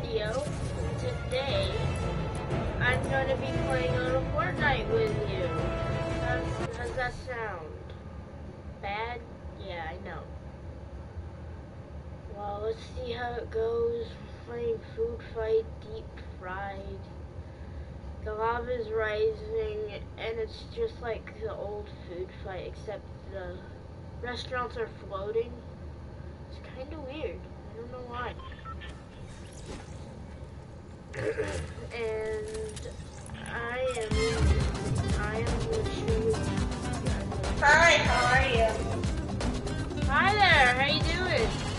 video. Today, I'm going to be playing a little Fortnite with you. How's, how's that sound? Bad? Yeah, I know. Well, let's see how it goes. Playing food fight, deep fried. The lava is rising, and it's just like the old food fight, except the restaurants are floating. It's kind of weird. I don't know why. And I am, I am. Hi, how are you? Hi there. How you doing?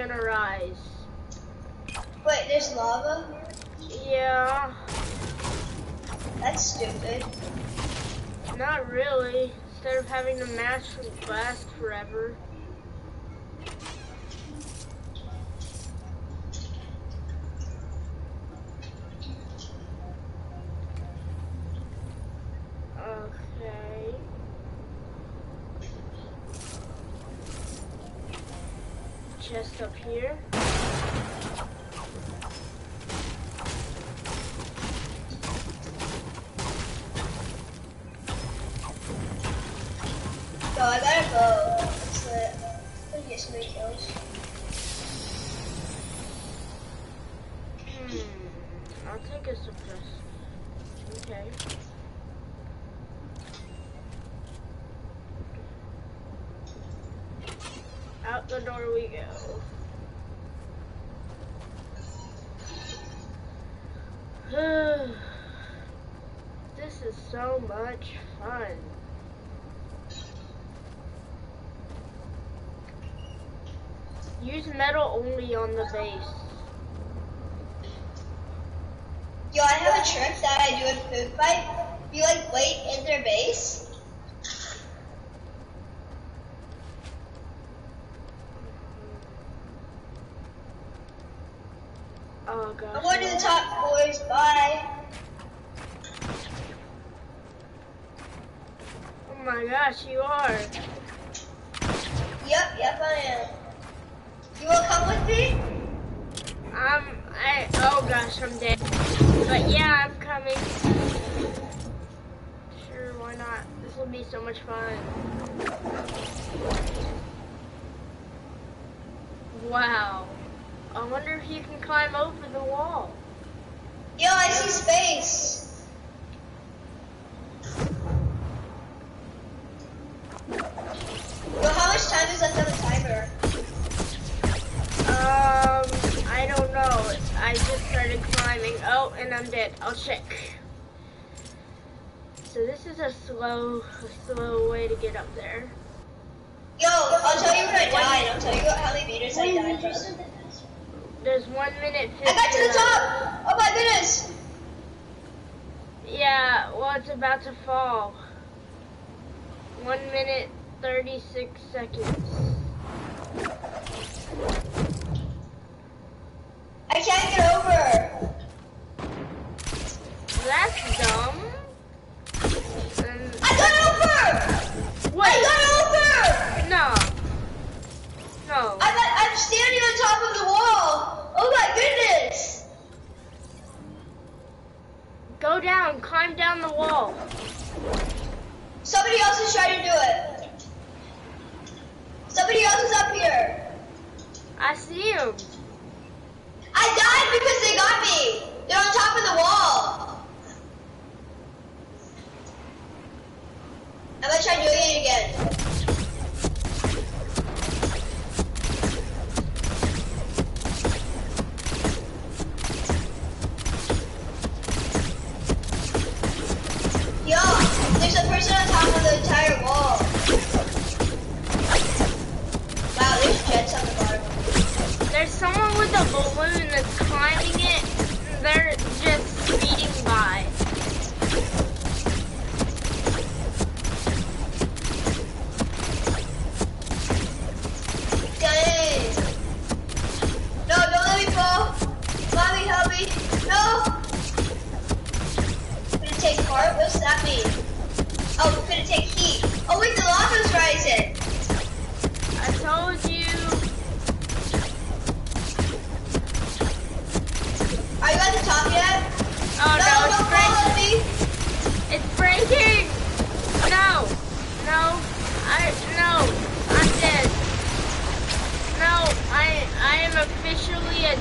Gonna rise. Wait, there's lava? Yeah, That's stupid. not really. Instead of having the match last forever. Okay. Chest up here. Out we go. this is so much fun. Use metal only on the base. Yo, I have a trick that I do in food fight. You like wait in their base. Oh gosh. I'm going to the top, boys. Bye. Oh my gosh, you are. Yep, yep, I am. You will come with me? I'm I oh gosh, I'm dead. But yeah, I'm coming. Sure, why not? This will be so much fun. Wow. I wonder if you can climb over the wall. Yo, I see space. And I'm dead. I'll check. So this is a slow, a slow way to get up there. Yo, I'll tell you when I died. I'll tell you how many meters I died from. There's one minute fifty. I got to the top! Oh my goodness! Yeah, well, it's about to fall. One minute, 36 seconds. I can't get over! That's dumb. And I got over! wait, I got over! no, no. I'm, I'm standing on top of the wall! Oh my goodness! Go Go down, climb down the wall. Somebody else is trying to do it. Somebody else is up here. I see him. There's someone with a balloon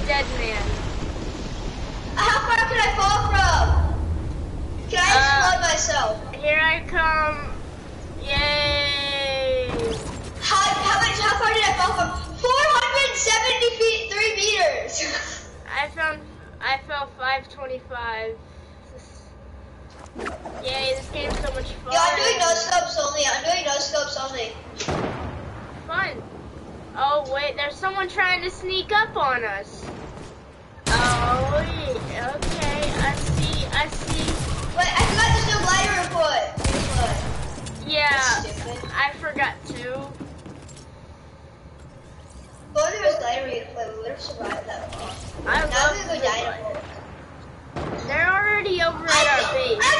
dead man. How far can I fall from? Can I Uh, explode myself? Here I come. Yay! How, how much? How far did I fall from? 470 feet, three meters. I found I fell 525. Yay, this game's so much fun. Yo, I'm doing no scopes only. I'm doing no scopes only. Fun. Oh wait, there's someone trying to sneak up on us. Oh yeah, okay, I see, I see. Wait, I forgot there's no glider input. Input. Yeah, I forgot to. There was glider input, we would have survived that long. I Now love we go the dynamo. They're already over I, at our base. I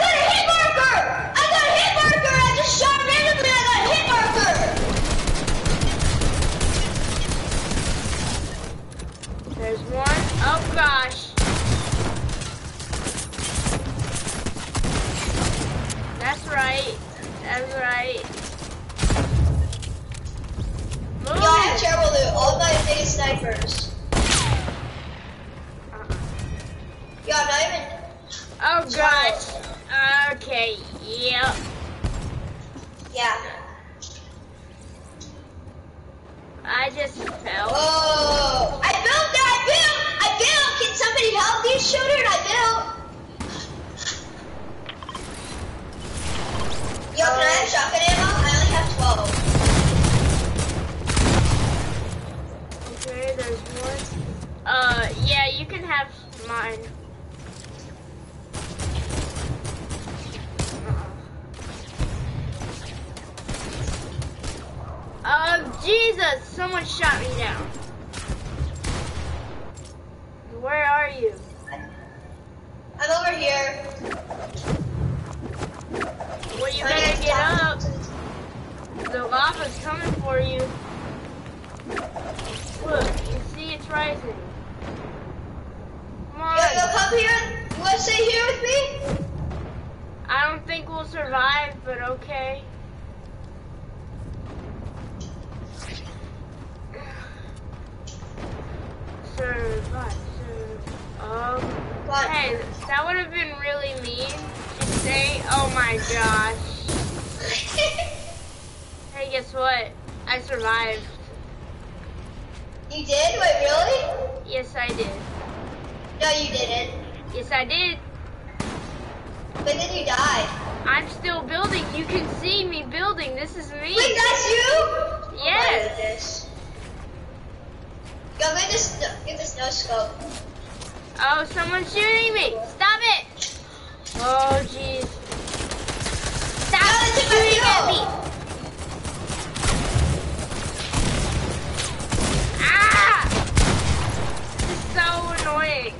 gosh. That's right. That's right. Move. Yo, I have terrible loot. All my biggest snipers. Uh-uh. Yo, I'm not even. Oh gosh. Okay. Well, you better get up. the- lava's coming for you. Look, you see it's rising. Come on. Yo, yo, come here. You wanna stay here with me? I don't think we'll survive, but okay. Survive, survive. Um, hey, that would have been really mean. Oh my gosh. Hey, guess what? I survived. you did? Wait, really? Yes, I did. No, you didn't. Yes, I did. But then you died. I'm still building. You can see me building. This is me. Wait, that's you? Oh Yes. Yo, get this, get this no scope. Oh, someone's shooting me. Stop it. Oh, jeez. Stop shooting at me. Ah! So annoying.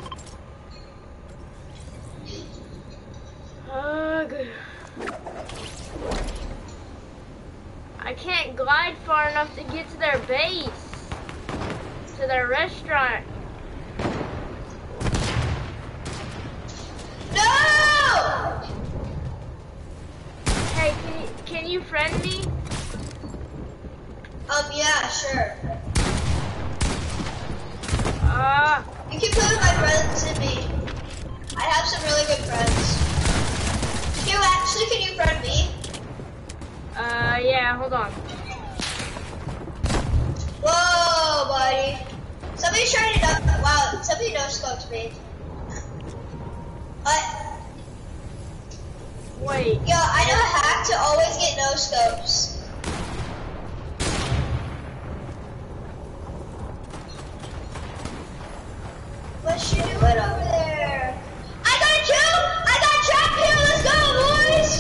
Ugh. I can't glide far enough to get to their base, to their restaurant. No! You friend me? Um, yeah, sure. Uh, You can play with my friends and me. I have some really good friends. You actually, can you friend me? uh, yeah, hold on. Whoa, buddy. Somebody's trying to, no- wow, somebody no scopes me. What? Wait. Yo, I know a hack to always get no scopes. What doing over there? I got two! I got trap here! Let's go, boys!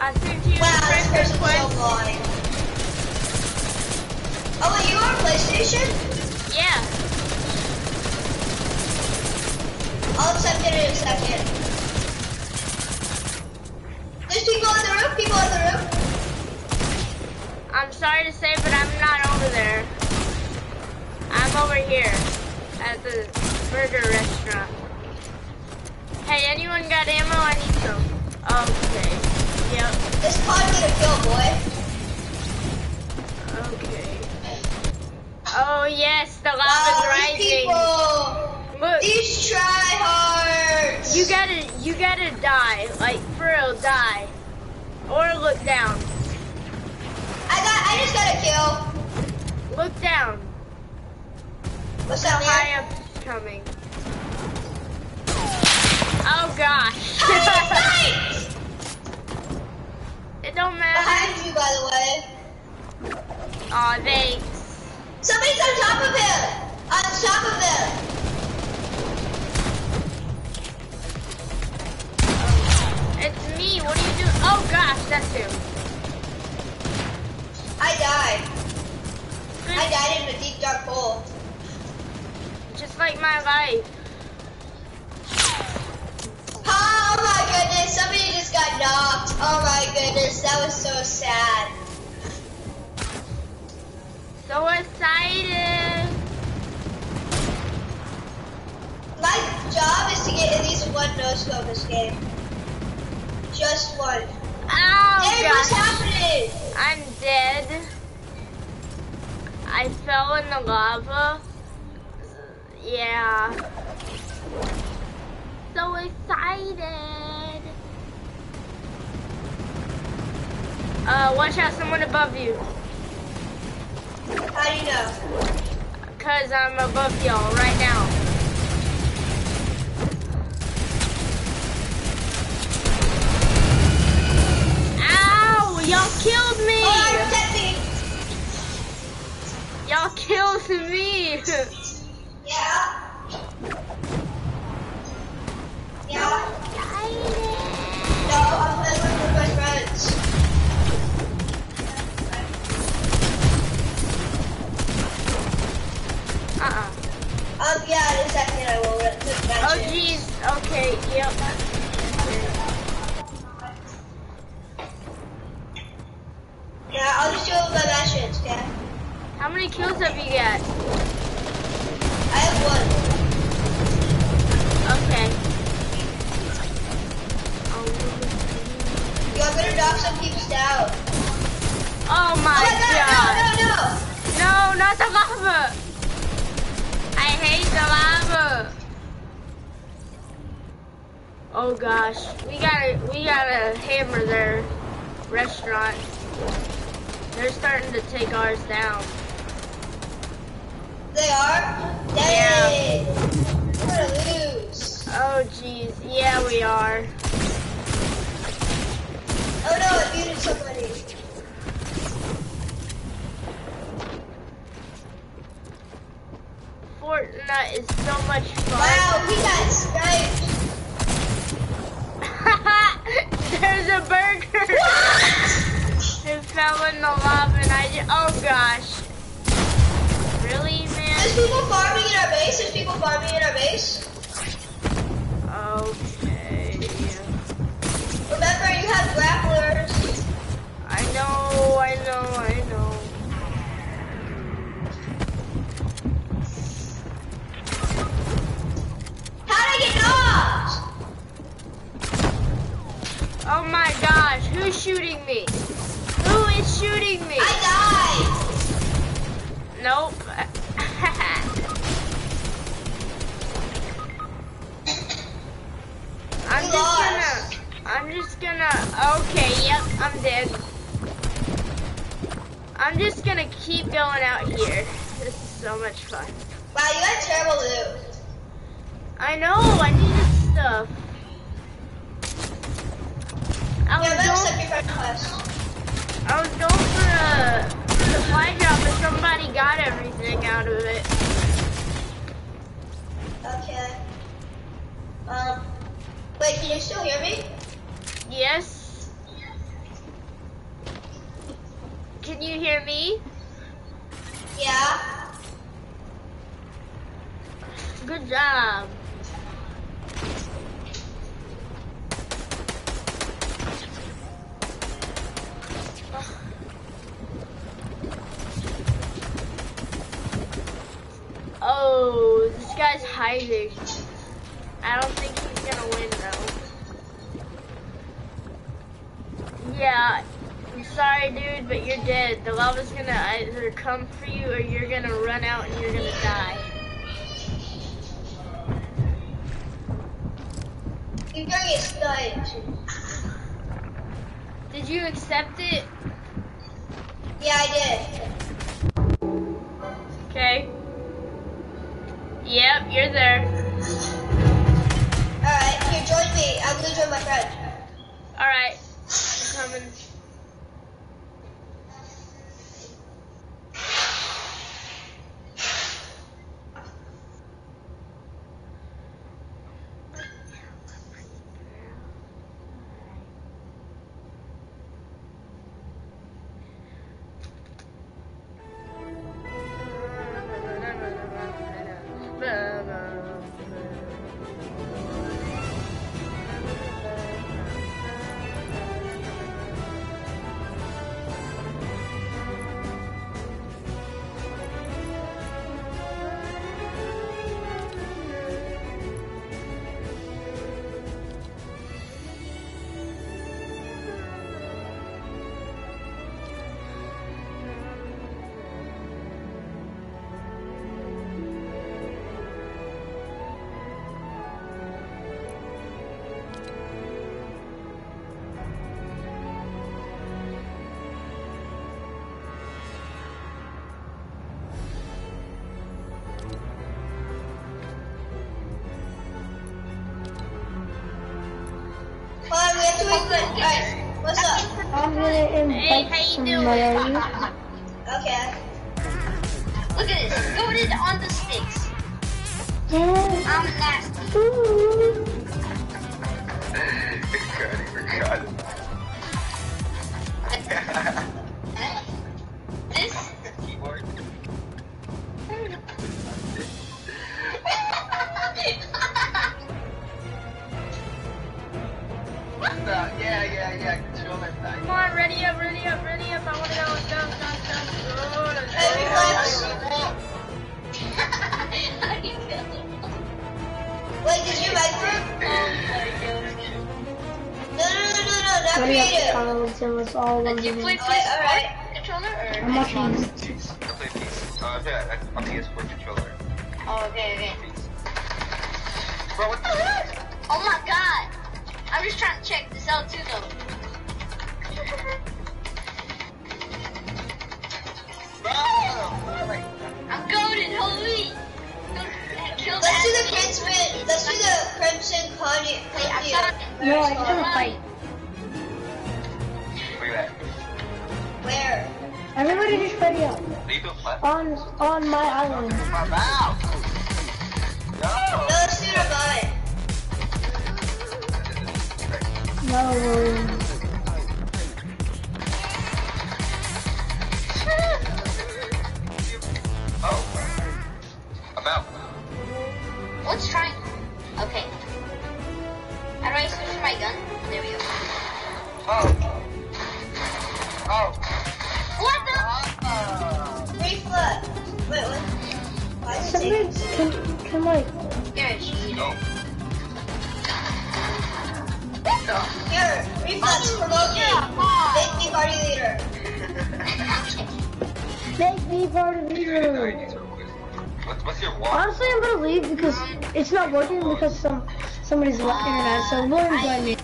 I sent you Wow, a this friend person's so request. blind. Oh, wait, you on PlayStation? Yeah. I'll accept it in a second. There's people in the room, people in the room. I'm sorry to say, but I'm not over there. I'm over here at the burger restaurant. Hey, anyone got ammo? I need some. Oh, okay. Yep. This pod get a kill, boy. Okay. Oh yes, the lava's oh, these rising. people, Look, these tryhards. you gotta, you gotta die. Like for real, die. Or look down. I got, I just got a kill. Look down. What's How up, high man? up coming. Oh gosh. Hey, it don't matter. Behind you, by the way. Aw, thanks. Somebody's on top of him. On top of him. It's me. What are you doing? Oh gosh, that's him. I died. I died in a deep dark hole. Just like my life. Oh my goodness, somebody just got knocked. Oh my goodness, that was so sad. So excited. My job is to get at least one no scope this game. Just one. Oh Hey, what's happening? I'm dead. I fell in the lava. Yeah. So excited. Uh, watch out, someone above you. How do you know? Cause I'm above y'all right now. Ow! Y'all killed me! Oh! Y'all killed me! Yeah. Yeah. Oh gosh, we gotta, we gotta hammer their restaurant. They're starting to take ours down. They are? Yeah. We're gonna lose. Oh jeez, yeah we are. Oh no, I muted somebody. Fortnite is so much fun. Wow, he got sniped. There's a burger! It fell in the lava and I just, oh gosh. Really, man? There's people farming in our base. There's people farming in our base. Is so much fun. Wow, you got terrible loot. I know, I need this stuff. I was, Yeah, going. I was going for a supply drop, but somebody got everything out of it. Okay. Um, wait, can you still hear me? Yes? Can you hear me? Yeah. Good job. Oh, this guy's hiding. I don't think he's gonna win though. Yeah, I'm sorry dude, but you're dead. The lava's gonna either come for you or you're gonna run out and you're gonna die. You're gonna get stunned. Did you accept it? Yeah, I did. Okay. Yep, you're there. Alright, here, join me. I'm gonna join my friend. Alright. I'm coming. Alright, what's up? I'm gonna Hey, invite how you somebody. Okay. Look at this. In on the sticks. Yeah. I'm nasty. Ooh. Bro, what the heck? Oh my god! I'm just trying to check this out too though. Bro! I'm goaded, holy! Kill Let's do the crimson. Let's do the crimson conduit. Wait, I conduit. thought No, I just wanna fight. Where you at? Where? Everybody just ready up. Are you doing flat? On on my island. My No. Oh. I'm out. Let's try. Okay. How do I switch my gun? There we go. Oh. Here, reflex, come Make me party leader. make me part of You guys know room. these are boys. What's, what's your walk? Honestly, I'm gonna leave because it's not working because some somebody's internet. So William join me.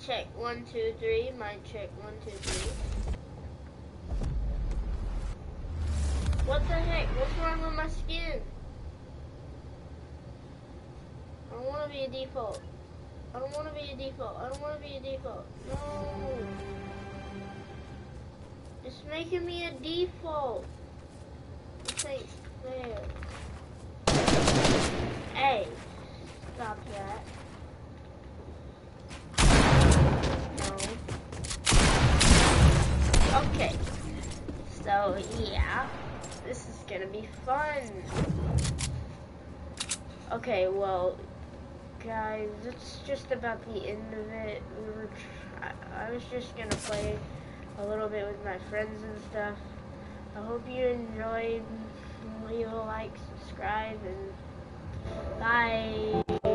Check one, two, three. Mic check one, two, three. What the heck? What's wrong with my skin? I don't want to be a default. I don't want to be a default. I don't want to be a default. No. It's making me a default. This ain't fair. Hey, stop that. So, yeah. This is gonna be fun. Okay, well, guys, it's just about the end of it. We were, I, I was just gonna play a little bit with my friends and stuff. I hope you enjoyed. Leave a like, subscribe, and bye.